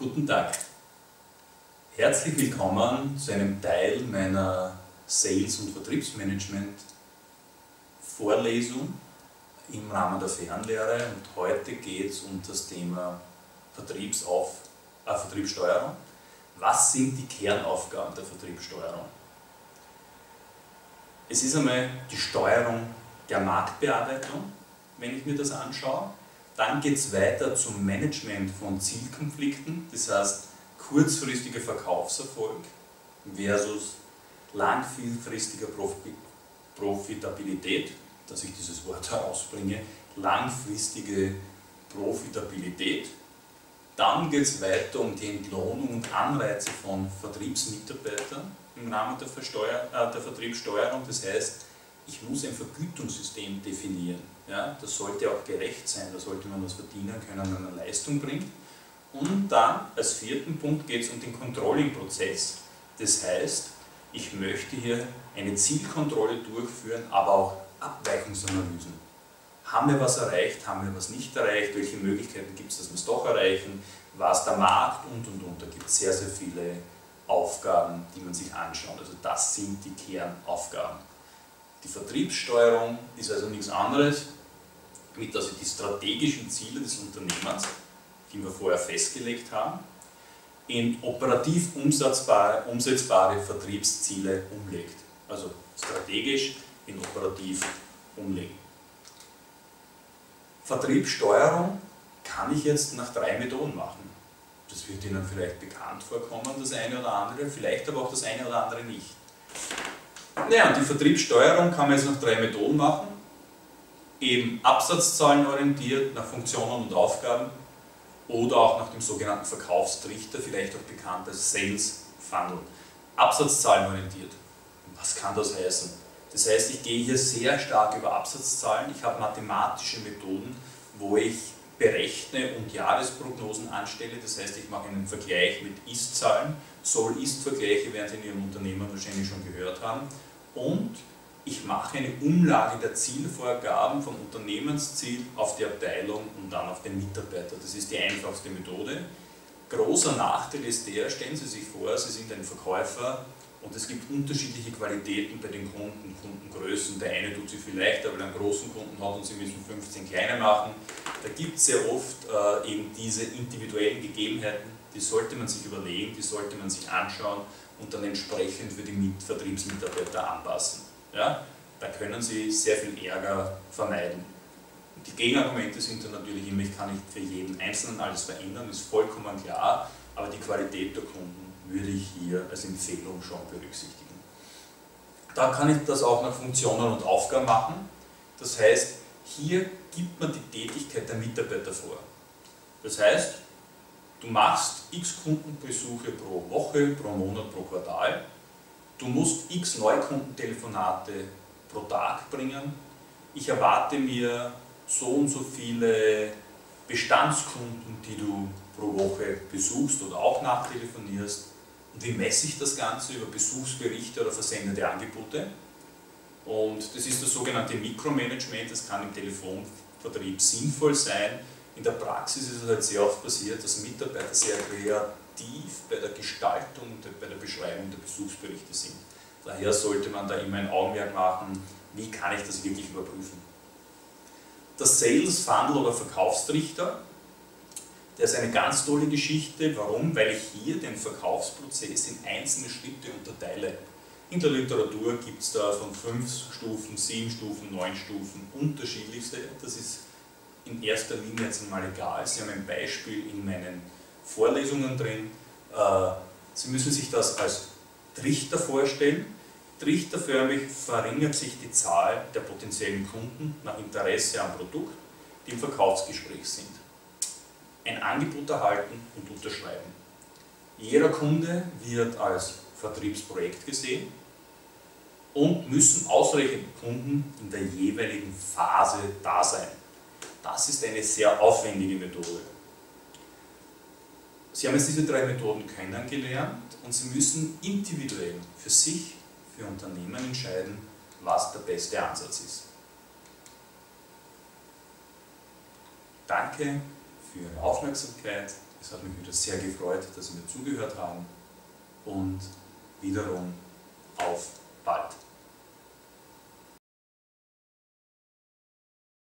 Guten Tag. Herzlich willkommen zu einem Teil meiner Sales- und Vertriebsmanagement Vorlesung im Rahmen der Fernlehre und heute geht es um das Thema Vertriebsauf, äh, Vertriebssteuerung. Was sind die Kernaufgaben der Vertriebssteuerung? Es ist einmal die Steuerung der Marktbearbeitung, wenn ich mir das anschaue. Dann geht es weiter zum Management von Zielkonflikten, das heißt kurzfristiger Verkaufserfolg versus langfristiger Profitabilität, dass ich dieses Wort herausbringe, langfristige Profitabilität. Dann geht es weiter um die Entlohnung und Anreize von Vertriebsmitarbeitern im Rahmen der, Versteuer, äh, der Vertriebssteuerung. Das heißt, ich muss ein Vergütungssystem definieren. Ja, das sollte auch gerecht sein, da sollte man was verdienen können, wenn man Leistung bringt. Und dann als vierten Punkt geht es um den Controlling-Prozess. Das heißt, ich möchte hier eine Zielkontrolle durchführen, aber auch Abweichungsanalysen. Haben wir was erreicht, haben wir was nicht erreicht, welche Möglichkeiten gibt es, dass wir es doch erreichen, was der Markt und und und. Da gibt es sehr, sehr viele Aufgaben, die man sich anschaut. Also das sind die Kernaufgaben. Die Vertriebssteuerung ist also nichts anderes, mit dass ich die strategischen Ziele des Unternehmens, die wir vorher festgelegt haben, in operativ umsetzbare, umsetzbare Vertriebsziele umlegt. Also strategisch in operativ umlegen. Vertriebssteuerung kann ich jetzt nach drei Methoden machen. Das wird Ihnen vielleicht bekannt vorkommen, das eine oder andere, vielleicht aber auch das eine oder andere nicht. Naja, und die Vertriebssteuerung kann man jetzt nach drei Methoden machen. Eben absatzzahlenorientiert, nach Funktionen und Aufgaben oder auch nach dem sogenannten Verkaufstrichter, vielleicht auch bekannt als Sales Funnel. Absatzzahlenorientiert. Was kann das heißen? Das heißt, ich gehe hier sehr stark über Absatzzahlen. Ich habe mathematische Methoden, wo ich berechne und Jahresprognosen anstelle. Das heißt, ich mache einen Vergleich mit Ist-Zahlen. Soll-Ist-Vergleiche werden Sie in Ihrem Unternehmen wahrscheinlich schon gehört haben. Und ich mache eine Umlage der Zielvorgaben vom Unternehmensziel auf die Abteilung und dann auf den Mitarbeiter. Das ist die einfachste Methode. Großer Nachteil ist der, stellen Sie sich vor, Sie sind ein Verkäufer und es gibt unterschiedliche Qualitäten bei den Kunden, Kundengrößen. Der eine tut sich viel leichter, weil er einen großen Kunden hat und Sie müssen 15 kleine machen. Da gibt es sehr oft äh, eben diese individuellen Gegebenheiten, die sollte man sich überlegen, die sollte man sich anschauen und dann entsprechend für die Vertriebsmitarbeiter anpassen. Ja? Da können Sie sehr viel Ärger vermeiden. Die Gegenargumente sind dann natürlich immer, ich kann nicht für jeden Einzelnen alles verändern, ist vollkommen klar, aber die Qualität der Kunden würde ich hier als Empfehlung schon berücksichtigen. Da kann ich das auch nach Funktionen und Aufgaben machen. Das heißt, hier gibt man die Tätigkeit der Mitarbeiter vor. Das heißt, du machst x Kundenbesuche pro Woche, pro Monat, pro Quartal. Du musst x Neukundentelefonate pro Tag bringen. Ich erwarte mir so und so viele Bestandskunden, die du pro Woche besuchst oder auch nachtelefonierst. Und wie messe ich das Ganze über Besuchsberichte oder versendete Angebote? Und das ist das sogenannte Mikromanagement, das kann im Telefonvertrieb sinnvoll sein. In der Praxis ist es halt sehr oft passiert, dass Mitarbeiter sehr kreativ bei der Gestaltung und bei der Beschreibung der Besuchsberichte sind. Daher sollte man da immer ein Augenmerk machen, wie kann ich das wirklich überprüfen. Der Sales Funnel oder Verkaufstrichter der ist eine ganz tolle Geschichte. Warum? Weil ich hier den Verkaufsprozess in einzelne Schritte unterteile. In der Literatur gibt es da von fünf Stufen, sieben Stufen, neun Stufen, unterschiedlichste. Das ist in erster Linie jetzt einmal egal. Sie haben ein Beispiel in meinen Vorlesungen drin. Äh, Sie müssen sich das als Trichter vorstellen. Trichterförmig verringert sich die Zahl der potenziellen Kunden nach Interesse am Produkt, die im Verkaufsgespräch sind ein Angebot erhalten und unterschreiben. Jeder Kunde wird als Vertriebsprojekt gesehen und müssen ausreichend Kunden in der jeweiligen Phase da sein. Das ist eine sehr aufwendige Methode. Sie haben jetzt diese drei Methoden kennengelernt und Sie müssen individuell für sich, für Unternehmen entscheiden, was der beste Ansatz ist. Danke für Ihre Aufmerksamkeit. Es hat mich wieder sehr gefreut, dass Sie mir zugehört haben und wiederum auf but